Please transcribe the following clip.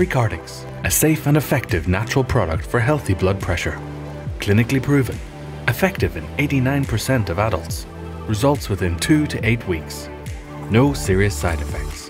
Precardix, a safe and effective natural product for healthy blood pressure. Clinically proven, effective in 89% of adults, results within 2 to 8 weeks. No serious side effects.